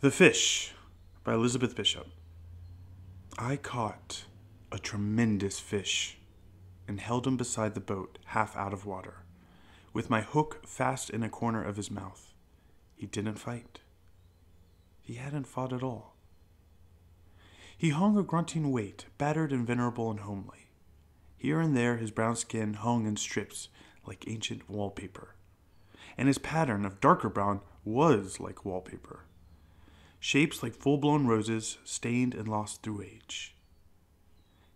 The Fish by Elizabeth Bishop. I caught a tremendous fish and held him beside the boat, half out of water, with my hook fast in a corner of his mouth. He didn't fight. He hadn't fought at all. He hung a grunting weight, battered and venerable and homely. Here and there his brown skin hung in strips like ancient wallpaper, and his pattern of darker brown was like wallpaper shapes like full blown roses, stained and lost through age.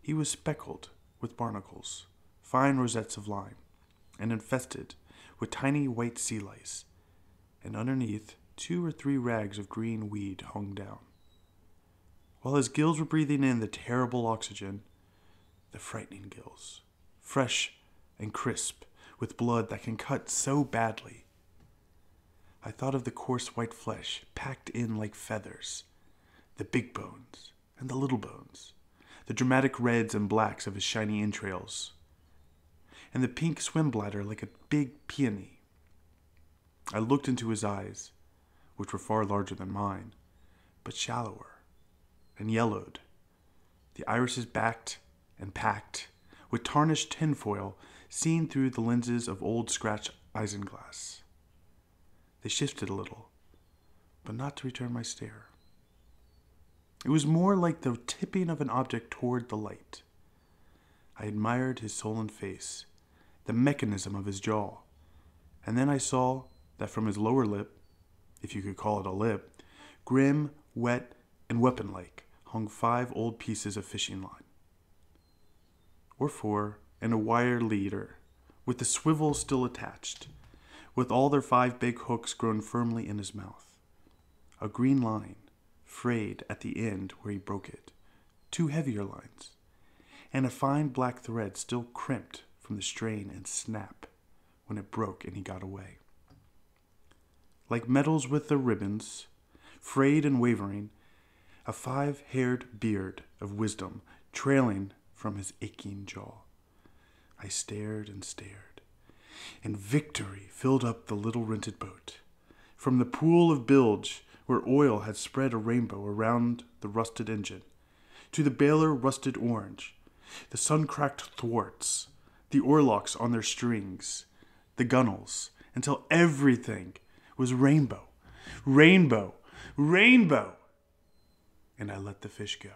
He was speckled with barnacles, fine rosettes of lime, and infested with tiny white sea lice, and underneath two or three rags of green weed hung down. While his gills were breathing in the terrible oxygen, the frightening gills, fresh and crisp with blood that can cut so badly I thought of the coarse white flesh packed in like feathers, the big bones and the little bones, the dramatic reds and blacks of his shiny entrails, and the pink swim bladder like a big peony. I looked into his eyes, which were far larger than mine, but shallower and yellowed, the irises backed and packed with tarnished tinfoil seen through the lenses of old scratch isinglass. They shifted a little, but not to return my stare. It was more like the tipping of an object toward the light. I admired his sullen face, the mechanism of his jaw, and then I saw that from his lower lip, if you could call it a lip, grim, wet, and weapon like, hung five old pieces of fishing line. Or four, and a wire leader, with the swivel still attached with all their five big hooks grown firmly in his mouth. A green line, frayed at the end where he broke it, two heavier lines, and a fine black thread still crimped from the strain and snap when it broke and he got away. Like medals with their ribbons, frayed and wavering, a five haired beard of wisdom trailing from his aching jaw. I stared and stared and victory filled up the little rented boat. From the pool of bilge, where oil had spread a rainbow around the rusted engine, to the bailer rusted orange, the sun cracked thwarts, the oarlocks on their strings, the gunwales, until everything was rainbow, rainbow, rainbow. And I let the fish go.